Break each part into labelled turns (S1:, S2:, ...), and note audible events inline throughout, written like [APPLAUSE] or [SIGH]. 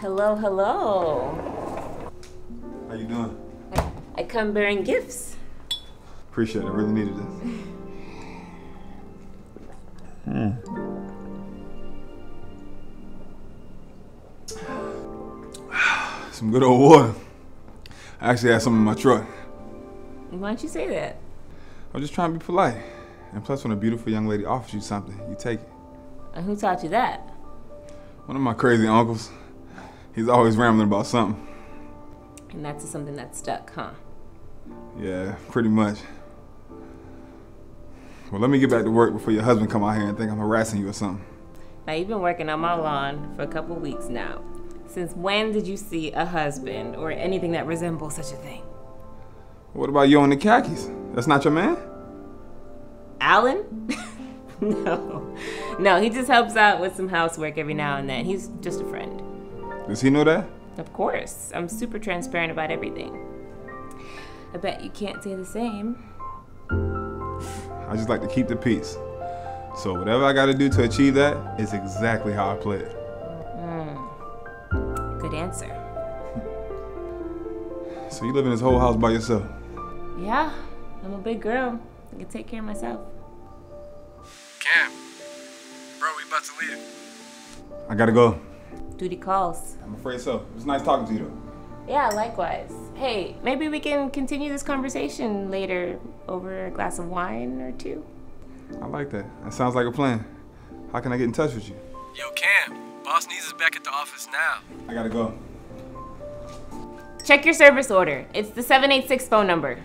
S1: Hello, hello.
S2: How you doing?
S1: I come bearing gifts.
S2: Appreciate it. I really needed this. Hmm. [SIGHS] Some good old water. I actually had some in my truck.
S1: Why don't you say that?
S2: I'm just trying to be polite. And plus, when a beautiful young lady offers you something, you take it.
S1: And who taught you that?
S2: One of my crazy uncles, he's always rambling about something.
S1: And that's something that stuck, huh?
S2: Yeah, pretty much. Well, let me get back to work before your husband come out here and think I'm harassing you or something.
S1: Now you've been working on my lawn for a couple weeks now. Since when did you see a husband or anything that resembles such a thing?
S2: What about you on the khakis? That's not your man?
S1: Alan? [LAUGHS] no. No, he just helps out with some housework every now and then. He's just a friend.
S2: Does he know that?
S1: Of course. I'm super transparent about everything. I bet you can't say the same.
S2: I just like to keep the peace. So whatever I gotta do to achieve that is exactly how I play it. Hmm.
S1: Good answer. [LAUGHS]
S2: So you live in this whole house by yourself?
S1: Yeah, I'm a big girl. I can take care of myself.
S3: Cam, bro, we about to leave.
S2: I gotta go.
S1: Duty calls.
S2: I'm afraid so. It was nice talking to you though.
S1: Yeah, likewise. Hey, maybe we can continue this conversation later over a glass of wine or two.
S2: I like that. That sounds like a plan. How can I get in touch with you?
S3: Yo, Cam, boss needs us back at the office now.
S2: I gotta go.
S1: Check your service order. It's the 786 phone number.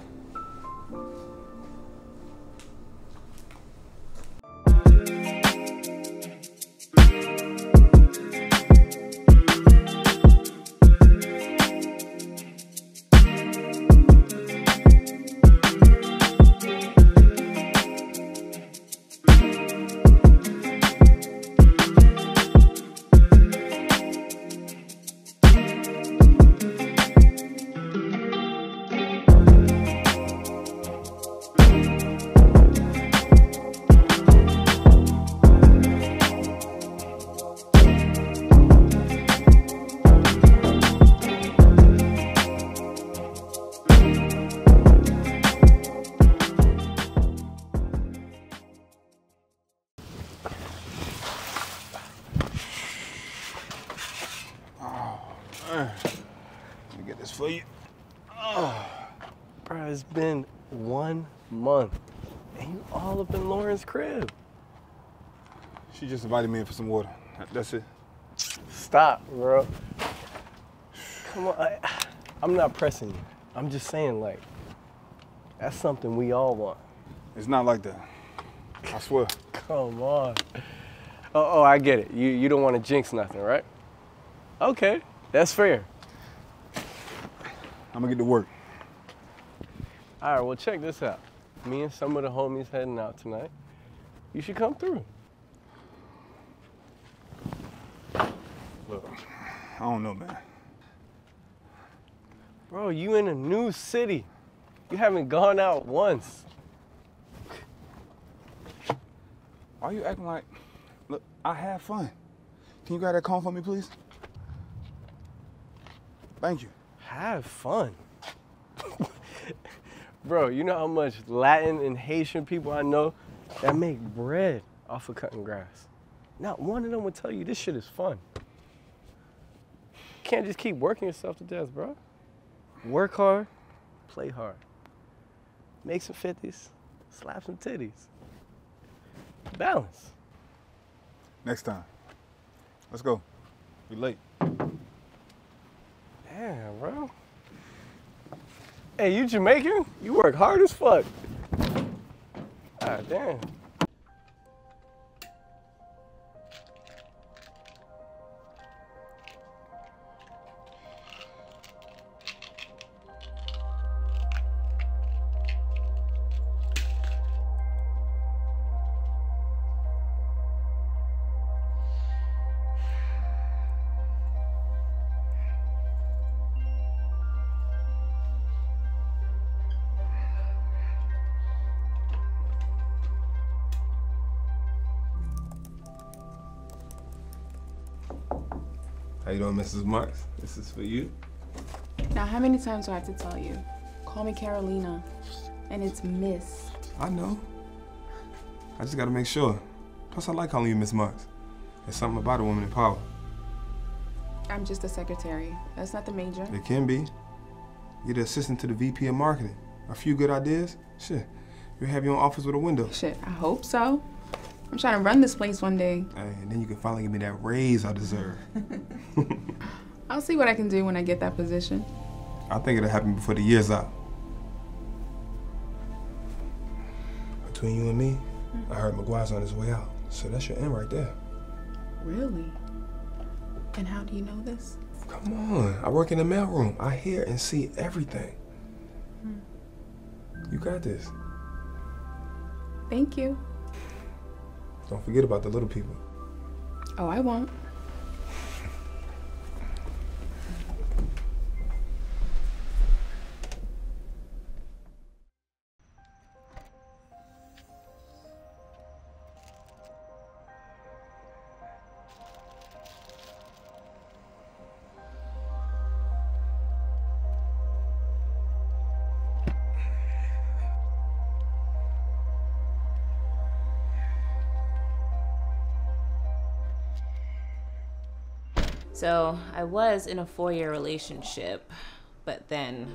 S2: For you.
S3: Bro, it's been one month, and you all up in Lauren's crib.
S2: She just invited me in for some water. That's it.
S3: Stop, bro. Come on, I, I'm not pressing you. I'm just saying, like, that's something we all want.
S2: It's not like that. I swear.
S3: Come on. Oh, oh, I get it. You you don't want to jinx nothing, right? Okay, that's fair.
S2: I'm gonna get to work.
S3: All right, well, check this out. Me and some of the homies heading out tonight. You should come through.
S2: Look, I don't know, man.
S3: Bro, you in a new city. You haven't gone out once.
S2: Why are you acting like? Look, I have fun. Can you grab that comb for me, please? Thank you.
S3: Have fun. [LAUGHS] Bro, you know how much Latin and Haitian people I know that make bread off of cutting grass? Not one of them would tell you this shit is fun. You can't just keep working yourself to death, bro. Work hard, play hard. Make some 50s, slap some titties. Balance.
S2: Next time. Let's go. We late.
S3: Damn, bro. Hey, you Jamaican? You work hard as fuck. Ah, damn.
S4: How you doing, Mrs. Marks? This is for you.
S5: Now, how many times do I have to tell you? Call me Carolina, and it's Miss.
S4: I know. I just gotta make sure. Plus, I like calling you Miss Marks. There's something about a woman in power.
S5: I'm just a secretary. That's not the major.
S4: It can be. You're the assistant to the VP of marketing. A few good ideas? Shit. You'll have your own office with a window.
S5: Shit, I hope so. I'm trying to run this place one day.
S4: Hey, and then you can finally give me that raise I deserve. [LAUGHS]
S5: I'll see what I can do when I get that position.
S4: I think it'll happen before the year's out. Between you and me, I heard McGuire's on his way out. So that's your end right there.
S5: Really? And how do you know this?
S4: Come on. I work in the mailroom. I hear and see everything. Hmm. You got this.
S5: Thank you.
S4: Don't forget about the little people.
S5: Oh, I won't.
S1: So I was in a four-year relationship, but then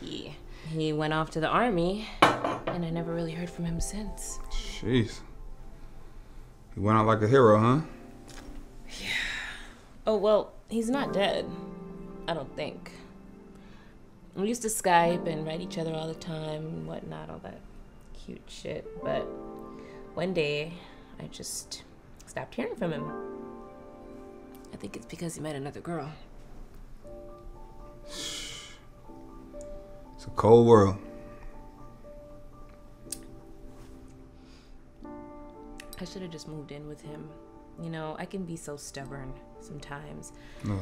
S1: he he went off to the army, and I never really heard from him since.
S4: Jeez. He went out like a hero, huh? Yeah.
S1: Oh well, he's not dead. I don't think. We used to Skype and write each other all the time and whatnot, all that cute shit. But one day, I just stopped hearing from him. I think it's because he met another girl.
S4: It's a cold world.
S1: I should have just moved in with him. You know, I can be so stubborn sometimes.
S4: No.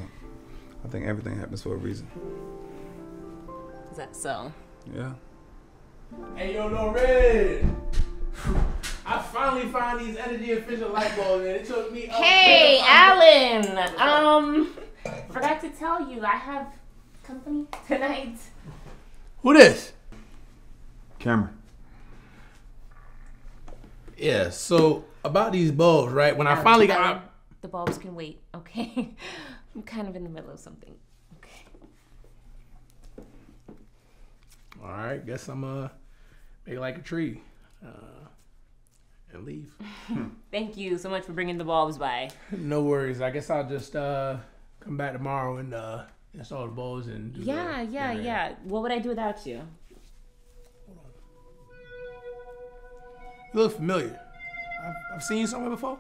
S4: I think everything happens for a reason.
S1: Is that so?
S4: Yeah.
S6: Hey, yo, no red. [SIGHS] I finally found these energy efficient light bulbs, man. It took me. a
S1: Hey,
S6: bit of time.
S1: Alan! Um, [LAUGHS] forgot to tell you, I have company [LAUGHS] tonight.
S6: Who this?
S4: Cameron.
S6: Yeah. So about these bulbs, right? When I finally got,
S1: Alan, the bulbs can wait, [LAUGHS] okay? I'm kind of in the middle of something. Okay.
S6: all right. Guess I'm uh make like a tree, uh, and leave. [LAUGHS]
S1: Thank you so much for bringing the bulbs by. [LAUGHS]
S6: no worries. I guess I'll just uh come back tomorrow and uh install the bulbs and. Do the-
S1: Yeah, yeah, yeah. What would I do without you?
S6: You look familiar. I've, I've seen you somewhere before.